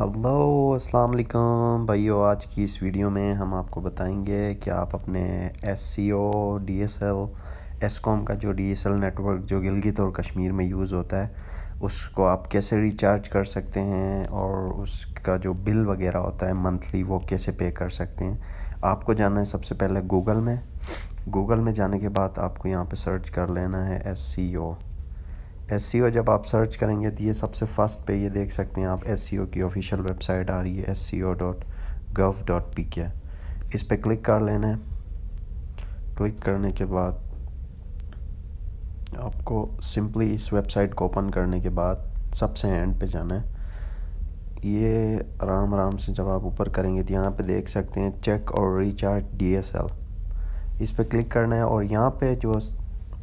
Hello अस्सलाम वालेकुम भाइयों, आज की इस वीडियो में हम आपको बताएँगे कि आप अपने S C O D S L S com का जो डी एस एल नेटवर्क जो गिलगित और कश्मीर में यूज़ होता है, उसको आप कैसे रिचार्ज कर सकते हैं और उसका जो बिल वगैरह होता है मंथली वो कैसे पे कर सकते हैं। आपको जाना है सबसे पहले गूगल में। गूगल में जाने के बाद आपको यहाँ पे सर्च कर लेना है एस सी ओ एससीओ जब आप सर्च करेंगे तो ये सबसे फ़र्स्ट पे ये देख सकते हैं आप एससीओ की ऑफिशियल वेबसाइट आ रही है S C O dot gov dot P K इस पर क्लिक कर लेना है। क्लिक करने के बाद आपको सिंपली इस वेबसाइट को ओपन करने के बाद सबसे एंड पे जाना है। ये आराम आराम से जब आप ऊपर करेंगे तो यहाँ पे देख सकते हैं चेक और रिचार्ज डीएसएल इस पर क्लिक करना है और यहाँ पे जो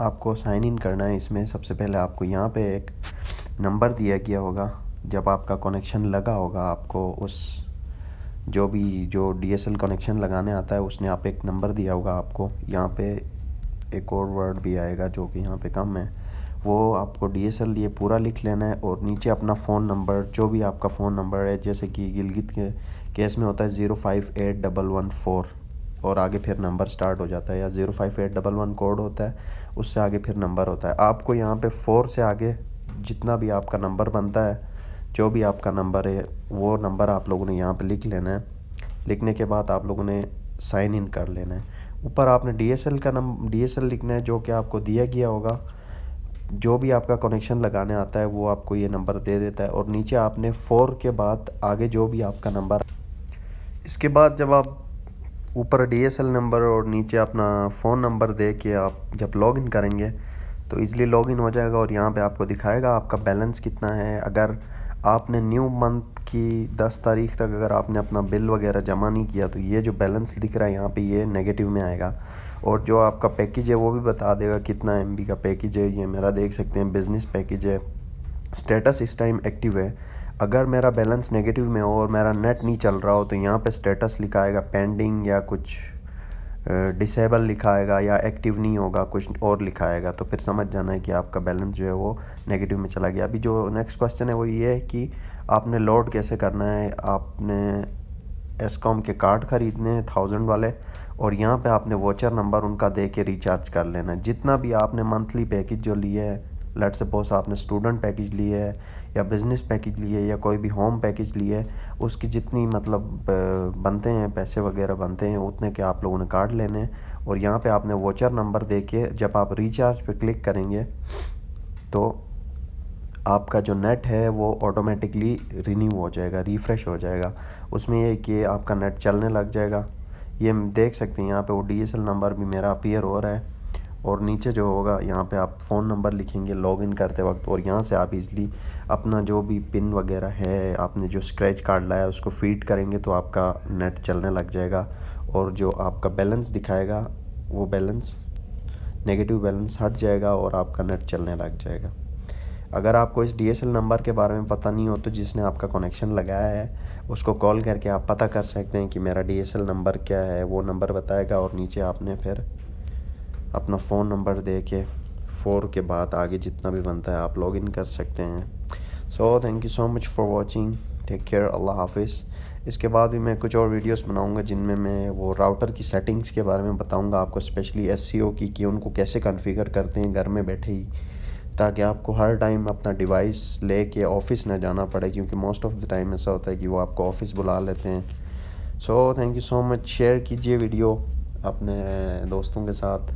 आपको साइन इन करना है, इसमें सबसे पहले आपको यहाँ पे एक नंबर दिया गया होगा। जब आपका कनेक्शन लगा होगा, आपको उस जो भी, जो डीएसएल कनेक्शन लगाने आता है, उसने आप एक नंबर दिया होगा आपको। यहाँ पे एक और वर्ड भी आएगा जो कि यहाँ पे कम है। वो आपको डी एस ये पूरा लिख लेना है और नीचे अपना फ़ोन नंबर जो भी आपका फ़ोन नंबर है, जैसे कि गिलगित के केस में होता है zero five eight double one four और आगे फिर नंबर स्टार्ट हो जाता है या zero five eight double one code होता है, उससे आगे फिर नंबर होता है। आपको यहाँ पे फोर से आगे जितना भी आपका नंबर बनता है, जो भी आपका नंबर है, वो नंबर आप लोगों ने यहाँ पे लिख लेना है। लिखने के बाद आप लोगों ने साइन इन कर लेना है। ऊपर आपने डी का नंबर डी लिखना है, जो कि आपको दिया गया होगा। जो भी आपका कनेक्शन लगाने आता है, वो आपको ये नंबर दे देता है। और नीचे आपने फोर के बाद आगे जो भी आपका नंबर इसके बाद जब आप ऊपर डीएसएल नंबर और नीचे अपना फ़ोन नंबर दे के आप जब लॉगिन करेंगे तो ईज़िली लॉगिन हो जाएगा और यहाँ पे आपको दिखाएगा आपका बैलेंस कितना है। अगर आपने न्यू मंथ की 10 तारीख तक अगर आपने अपना बिल वगैरह जमा नहीं किया तो ये जो बैलेंस दिख रहा है यहाँ पे ये नेगेटिव में आएगा। और जो आपका पैकेज है, वो भी बता देगा कितना एमबी का पैकेज है। ये मेरा देख सकते हैं बिज़नेस पैकेज है। स्टेटस इस टाइम एक्टिव है। अगर मेरा बैलेंस नेगेटिव में हो और मेरा नेट नहीं चल रहा हो तो यहाँ पे स्टेटस लिखाएगा पेंडिंग या कुछ डिसेबल लिखाएगा या एक्टिव नहीं होगा, कुछ और लिखाएगा। तो फिर समझ जाना है कि आपका बैलेंस जो है वो नेगेटिव में चला गया। अभी जो नेक्स्ट क्वेश्चन है वो ये है कि आपने लोड कैसे करना है? आपने एसकॉम के कार्ड ख़रीदने हैं थाउज़ेंड वाले, और यहाँ पे आपने वोचर नंबर उनका दे के रिचार्ज कर लेना जितना भी आपने मंथली पैकेज जो लिए है लेट सपोज़ आपने स्टूडेंट पैकेज लिए है, या बिज़नेस पैकेज लिए या कोई भी होम पैकेज लिए उसकी जितनी मतलब बनते हैं, पैसे वगैरह बनते हैं, उतने के आप लोगों ने कार्ड लेने हैं। और यहाँ पे आपने वोचर नंबर दे के जब आप रिचार्ज पे क्लिक करेंगे तो आपका जो नेट है, वो ऑटोमेटिकली रिन्यू हो जाएगा रिफ़्रेश हो जाएगा। उसमें ये कि आपका नेट चलने लग जाएगा। ये देख सकते हैं, यहाँ पे वो डीएसएल नंबर भी मेरा अपीयर हो रहा है। और नीचे जो होगा, यहाँ पे आप फ़ोन नंबर लिखेंगे लॉगिन करते वक्त, और यहाँ से आप इजली अपना जो भी पिन वगैरह है, आपने जो स्क्रैच कार्ड लाया, उसको फ़ीड करेंगे तो आपका नेट चलने लग जाएगा। और जो आपका बैलेंस दिखाएगा, वो बैलेंस नेगेटिव बैलेंस हट जाएगा, और आपका नेट चलने लग जाएगा। अगर आपको इस डीएसएल नंबर के बारे में पता नहीं हो तो जिसने आपका कनेक्शन लगाया है, उसको कॉल करके आप पता कर सकते हैं कि मेरा डीएसएल नंबर क्या है, वो नंबर बताएगा, और नीचे आपने फिर अपना फ़ोन नंबर दे के फोर के बाद आगे जितना भी बनता है आप लॉग इन कर सकते हैं। So thank you so much for watching take care अल्लाह हाफिज़। इसके बाद भी मैं कुछ और वीडियोस बनाऊँगा जिनमें मैं वो राउटर की सेटिंग्स के बारे में बताऊँगा आपको स्पेशली एससीओ की, कि उनको कैसे कन्फिगर करते हैं घर में बैठे ही, ताकि आपको हर टाइम अपना डिवाइस ले के ऑफ़िस ना जाना पड़े, क्योंकि मोस्ट ऑफ़ द टाइम ऐसा होता है कि वो आपको ऑफ़िस बुला लेते हैं। So thank you so much share कीजिए वीडियो अपने दोस्तों के साथ।